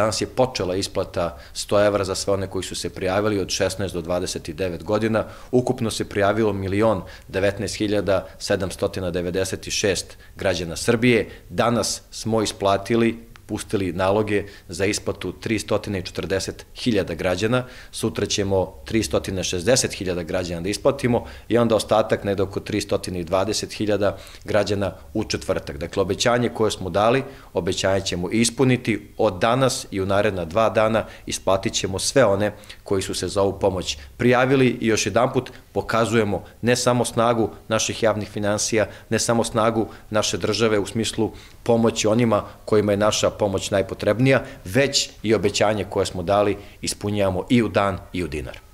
danas je počela isplata 100 evra za sve one koji su se prijavili od 16 do 29 godina. Ukupno se prijavilo milion 19.796 građana Srbije. Danas smo isplatili pustili naloge za isplatu 340.000 građana, sutra ćemo 360.000 građana da isplatimo i onda ostatak nekde oko 320.000 građana u četvrtak. Dakle, obećanje koje smo dali, obećanje ćemo ispuniti. Od danas i u naredna dva dana isplatit ćemo sve one koji su se za ovu pomoć prijavili. I još jedan put pokazujemo ne samo snagu naših javnih financija, ne samo snagu naše države u smislu pomoći onima kojima je naša pomoć najpotrebnija, već i obećanje koje smo dali ispunjavamo i u dan i u dinar.